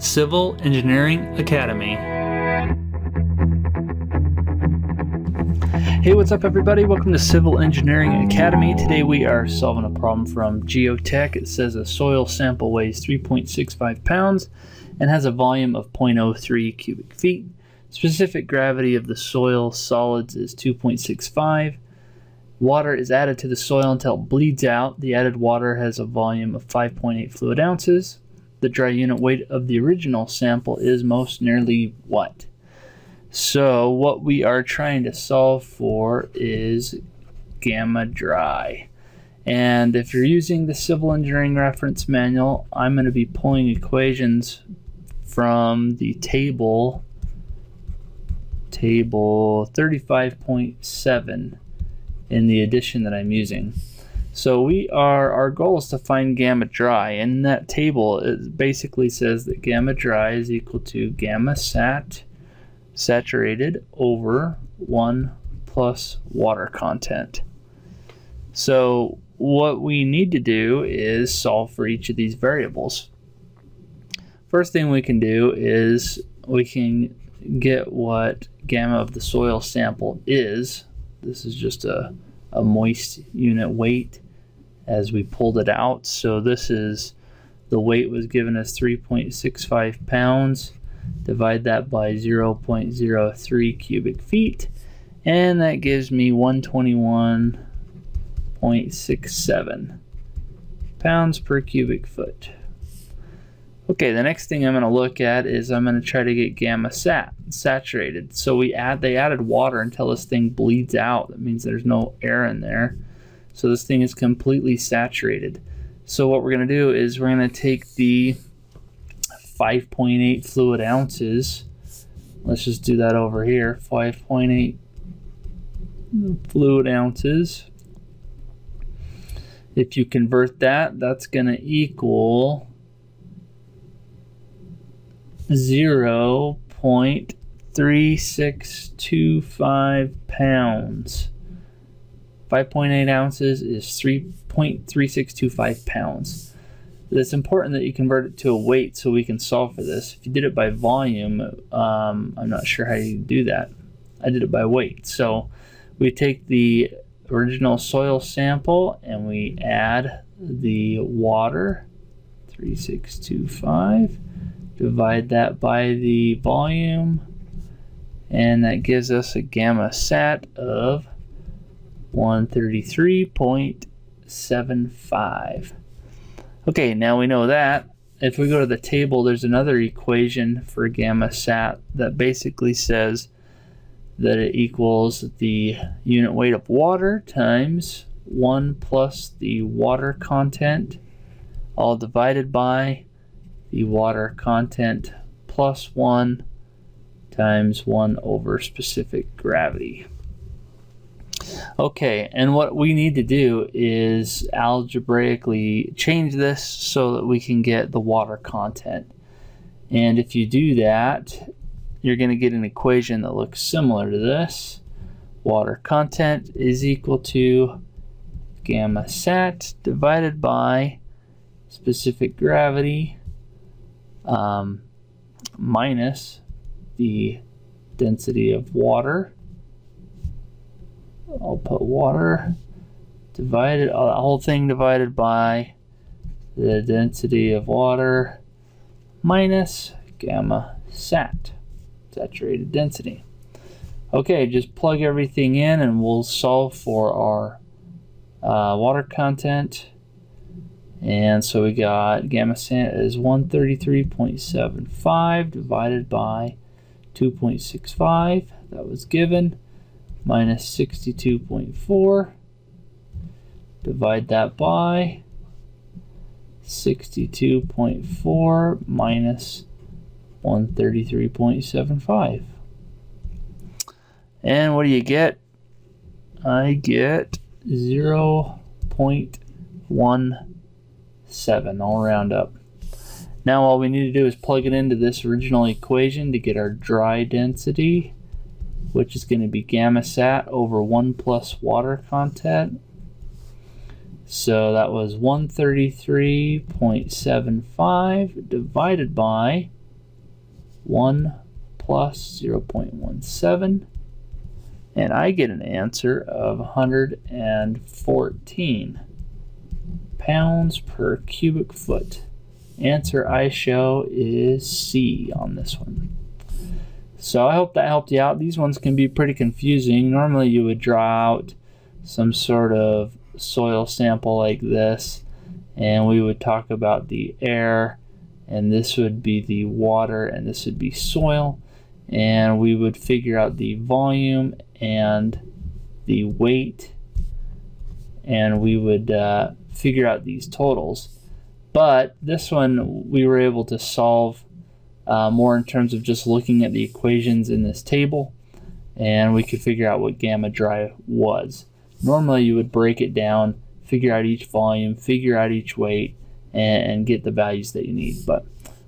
Civil Engineering Academy. Hey, what's up, everybody? Welcome to Civil Engineering Academy. Today we are solving a problem from Geotech. It says a soil sample weighs 3.65 pounds and has a volume of 0.03 cubic feet. Specific gravity of the soil solids is 2.65. Water is added to the soil until it bleeds out. The added water has a volume of 5.8 fluid ounces. The dry unit weight of the original sample is most nearly what? So what we are trying to solve for is gamma dry. And if you're using the Civil Engineering Reference Manual, I'm going to be pulling equations from the table, table 35.7 in the edition that I'm using. So we are our goal is to find gamma dry. And that table it basically says that gamma dry is equal to gamma sat saturated over 1 plus water content. So what we need to do is solve for each of these variables. First thing we can do is we can get what gamma of the soil sample is this is just a, a moist unit weight as we pulled it out. So this is the weight was given as 3.65 pounds. Divide that by 0.03 cubic feet. And that gives me 121.67 pounds per cubic foot. Okay, the next thing I'm going to look at is I'm going to try to get gamma sat saturated. So we add they added water until this thing bleeds out. That means there's no air in there. So this thing is completely saturated. So what we're going to do is we're going to take the 5.8 fluid ounces. Let's just do that over here. 5.8 fluid ounces. If you convert that, that's going to equal 0.3625 pounds. 5.8 ounces is 3.3625 pounds. It's important that you convert it to a weight so we can solve for this. If you did it by volume, um, I'm not sure how you do that. I did it by weight. So we take the original soil sample and we add the water, 3625 divide that by the volume and that gives us a gamma sat of 133.75 okay now we know that. If we go to the table there's another equation for gamma sat that basically says that it equals the unit weight of water times 1 plus the water content all divided by the water content plus 1 times 1 over specific gravity. Okay, and what we need to do is algebraically change this so that we can get the water content. And if you do that, you're going to get an equation that looks similar to this. Water content is equal to gamma sat divided by specific gravity um, minus the density of water. I'll put water divided, uh, the whole thing divided by the density of water minus gamma sat, saturated density. Okay, just plug everything in and we'll solve for our uh, water content and so we got gamma is 133.75 divided by 2.65. That was given. Minus 62.4. Divide that by 62.4 minus 133.75. And what do you get? I get 0.1 7. I'll round up. Now all we need to do is plug it into this original equation to get our dry density, which is going to be gamma sat over 1 plus water content. So that was 133.75 divided by 1 plus 0.17 and I get an answer of 114 pounds per cubic foot. Answer I show is C on this one. So I hope that helped you out. These ones can be pretty confusing. Normally you would draw out some sort of soil sample like this and we would talk about the air and this would be the water and this would be soil and we would figure out the volume and the weight and we would uh, figure out these totals but this one we were able to solve uh, more in terms of just looking at the equations in this table and we could figure out what gamma dry was normally you would break it down figure out each volume figure out each weight and, and get the values that you need but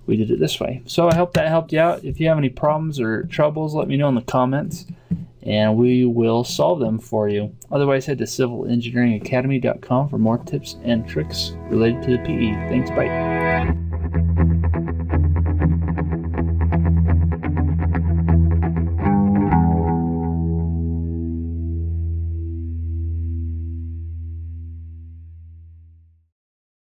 we did it this way. So I hope that helped you out. If you have any problems or troubles, let me know in the comments and we will solve them for you. Otherwise, head to civilengineeringacademy.com for more tips and tricks related to the PE. Thanks, bye.